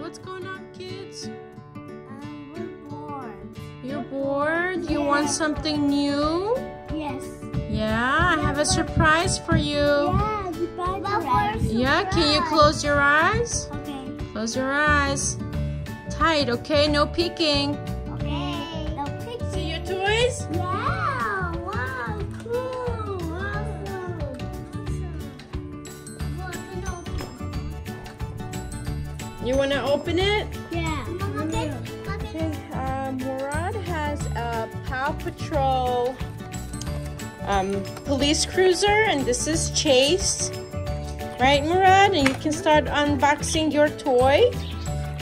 What's going on, kids? Um, we're bored. You're bored? You want something new? Yes. Yeah, I have a surprise for you. Yeah, goodbye. Yeah, can you close your eyes? Okay. Close your eyes. Tight, okay? No peeking. Okay. No picture. See your toys? Yeah. You want to open it? Yeah. Okay. Okay, uh, Murad has a Paw Patrol um, police cruiser, and this is Chase. Right, Murad? And you can start unboxing your toy.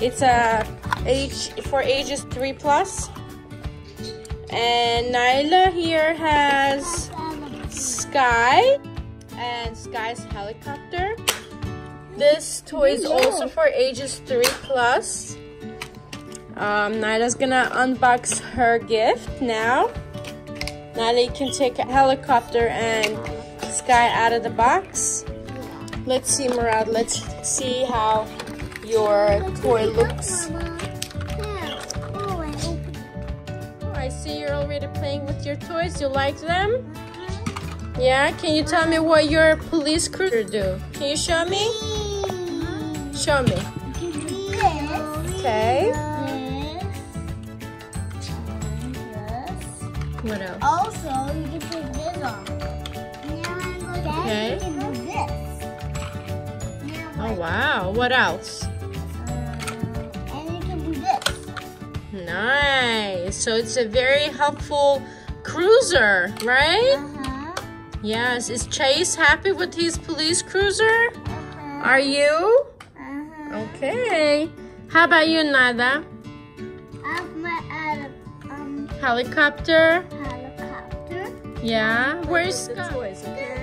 It's a age for ages three plus. And Naila here has Sky and Sky's helicopter. This toy is also for ages three plus. Um, Naila's gonna unbox her gift now. Naila, you can take a helicopter and Sky out of the box. Let's see, Murad. Let's see how your toy looks. Oh, I see you're already playing with your toys. You like them? Yeah? Can you tell me what your police cruiser do? Can you show me? Show me. Okay. What else? Also, you can put this on. Okay. You can do this. Oh wow. What else? Uh, and you can do this. Nice. So it's a very helpful cruiser, right? Yes. Is Chase happy with his police cruiser? Uh-huh. Are you? Uh-huh. Okay. How about you, Nada? I've met um, Helicopter? helicopter. Yeah. Where's the toys? Okay.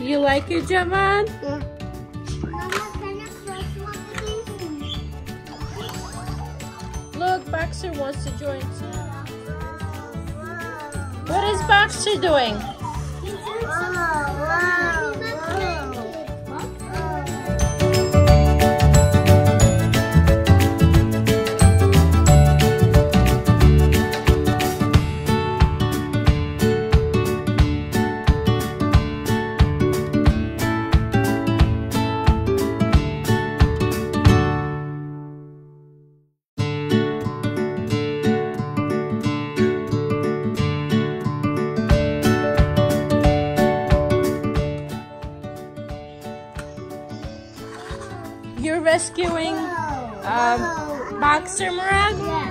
You like it, these? Look, Boxer wants to join too. What is Boxer doing? You're rescuing um, Boxer Murad? Yeah.